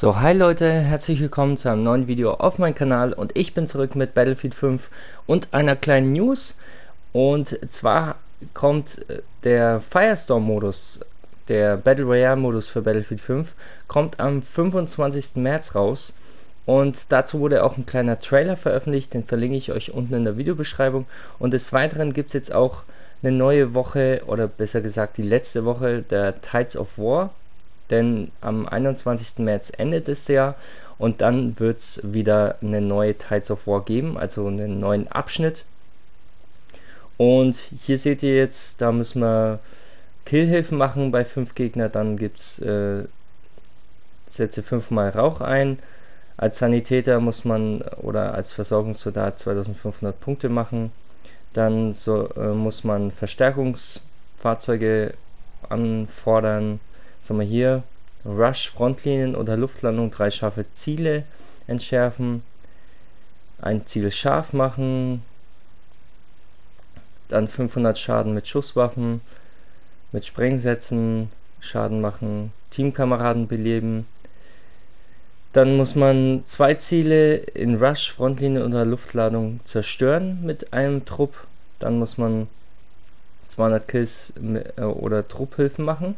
So, hi Leute, herzlich willkommen zu einem neuen Video auf meinem Kanal und ich bin zurück mit Battlefield 5 und einer kleinen News. Und zwar kommt äh, der Firestorm-Modus, der Battle Royale-Modus für Battlefield 5, kommt am 25. März raus. Und dazu wurde auch ein kleiner Trailer veröffentlicht, den verlinke ich euch unten in der Videobeschreibung. Und des Weiteren gibt es jetzt auch eine neue Woche oder besser gesagt die letzte Woche der Tides of War denn am 21. März endet es ja und dann wird es wieder eine neue Tides of War geben, also einen neuen Abschnitt. Und hier seht ihr jetzt, da müssen wir Killhilfen machen bei 5 Gegner, dann gibt es, äh, setze 5 mal Rauch ein. Als Sanitäter muss man oder als Versorgungssoldat 2500 Punkte machen. Dann so, äh, muss man Verstärkungsfahrzeuge anfordern was haben wir hier? Rush, Frontlinien oder Luftlandung, drei scharfe Ziele entschärfen, ein Ziel scharf machen, dann 500 Schaden mit Schusswaffen, mit Sprengsätzen Schaden machen, Teamkameraden beleben. Dann muss man zwei Ziele in Rush, Frontlinie oder Luftladung zerstören mit einem Trupp. Dann muss man 200 Kills äh, oder Trupphilfen machen.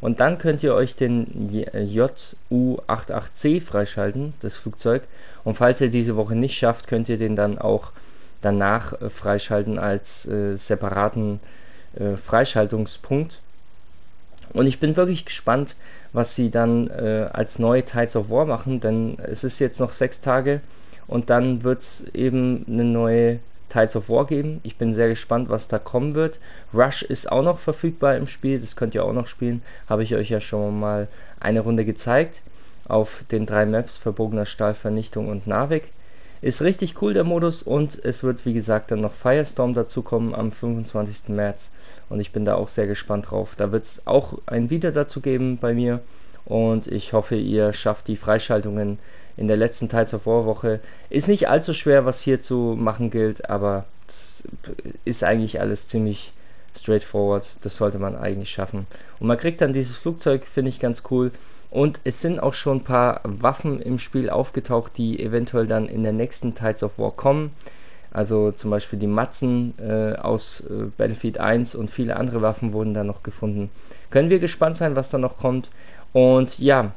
Und dann könnt ihr euch den JU-88C freischalten, das Flugzeug. Und falls ihr diese Woche nicht schafft, könnt ihr den dann auch danach äh, freischalten als äh, separaten äh, Freischaltungspunkt. Und ich bin wirklich gespannt, was sie dann äh, als neue Tides of War machen, denn es ist jetzt noch sechs Tage und dann wird es eben eine neue Tides of War geben. Ich bin sehr gespannt, was da kommen wird. Rush ist auch noch verfügbar im Spiel, das könnt ihr auch noch spielen. Habe ich euch ja schon mal eine Runde gezeigt. Auf den drei Maps, Verbogener Stahl, Vernichtung und Navik. Ist richtig cool der Modus und es wird wie gesagt dann noch Firestorm dazukommen am 25. März. Und ich bin da auch sehr gespannt drauf. Da wird es auch ein Video dazu geben bei mir. Und ich hoffe, ihr schafft die Freischaltungen in der letzten Teils of War Woche. Ist nicht allzu schwer, was hier zu machen gilt, aber das ist eigentlich alles ziemlich straightforward. Das sollte man eigentlich schaffen. Und man kriegt dann dieses Flugzeug, finde ich ganz cool. Und es sind auch schon ein paar Waffen im Spiel aufgetaucht, die eventuell dann in der nächsten Tides of War kommen. Also zum Beispiel die Matzen äh, aus äh, Battlefield 1 und viele andere Waffen wurden da noch gefunden. Können wir gespannt sein, was da noch kommt. Und ja,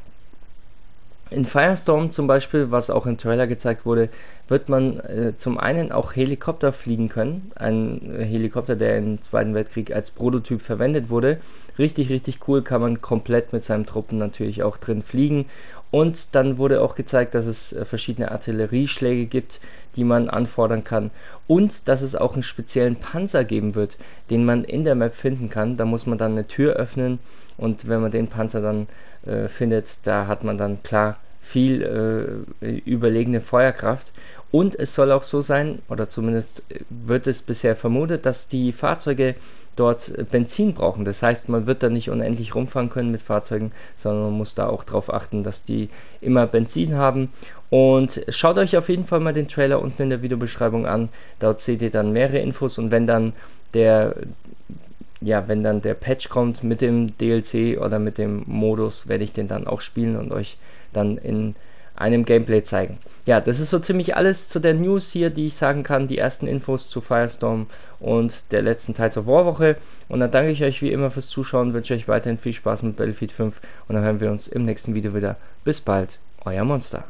in Firestorm zum Beispiel, was auch im Trailer gezeigt wurde, wird man äh, zum einen auch Helikopter fliegen können. Ein Helikopter, der im Zweiten Weltkrieg als Prototyp verwendet wurde. Richtig, richtig cool, kann man komplett mit seinen Truppen natürlich auch drin fliegen. Und dann wurde auch gezeigt, dass es äh, verschiedene Artillerieschläge gibt, die man anfordern kann. Und dass es auch einen speziellen Panzer geben wird, den man in der Map finden kann. Da muss man dann eine Tür öffnen und wenn man den Panzer dann äh, findet, da hat man dann klar viel äh, überlegene Feuerkraft. Und es soll auch so sein, oder zumindest wird es bisher vermutet, dass die Fahrzeuge dort Benzin brauchen. Das heißt, man wird da nicht unendlich rumfahren können mit Fahrzeugen, sondern man muss da auch darauf achten, dass die immer Benzin haben. Und schaut euch auf jeden Fall mal den Trailer unten in der Videobeschreibung an. Dort seht ihr dann mehrere Infos und wenn dann der ja, wenn dann der Patch kommt mit dem DLC oder mit dem Modus, werde ich den dann auch spielen und euch dann in einem Gameplay zeigen. Ja, das ist so ziemlich alles zu der News hier, die ich sagen kann. Die ersten Infos zu Firestorm und der letzten Teil zur Warwoche. Und dann danke ich euch wie immer fürs Zuschauen, wünsche euch weiterhin viel Spaß mit Battlefield 5 und dann hören wir uns im nächsten Video wieder. Bis bald, euer Monster.